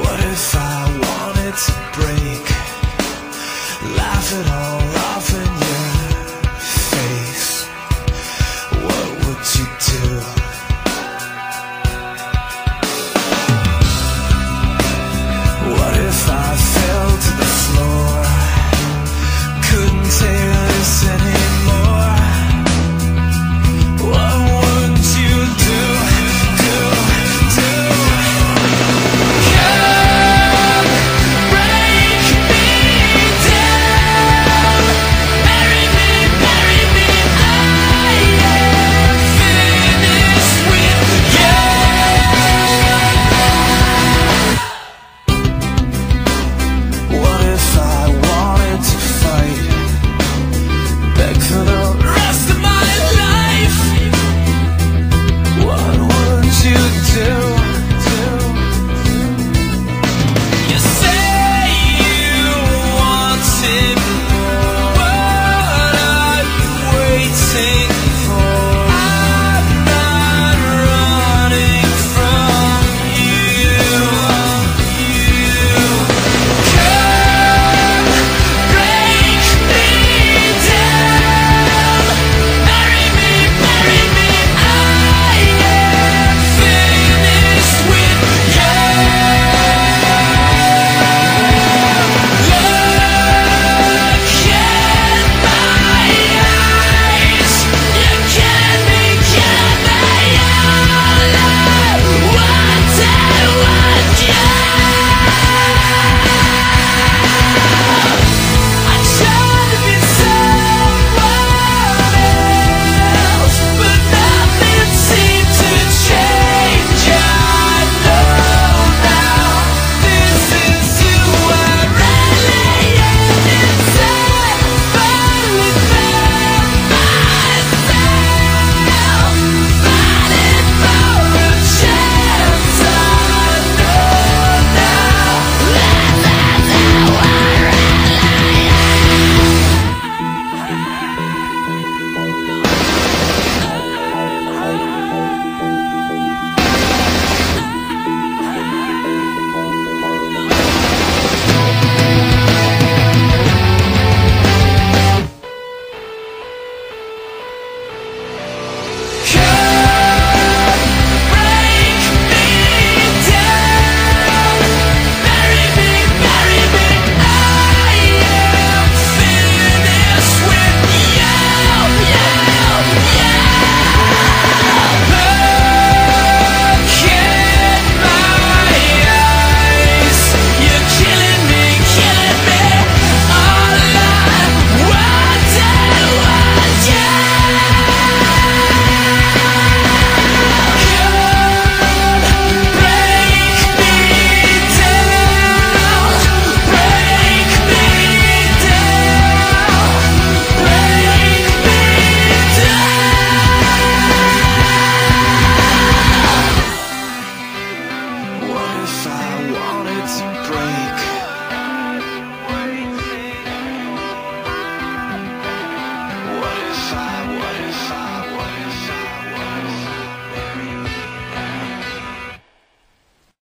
What if I wanted to break? Laugh it all off. it's great.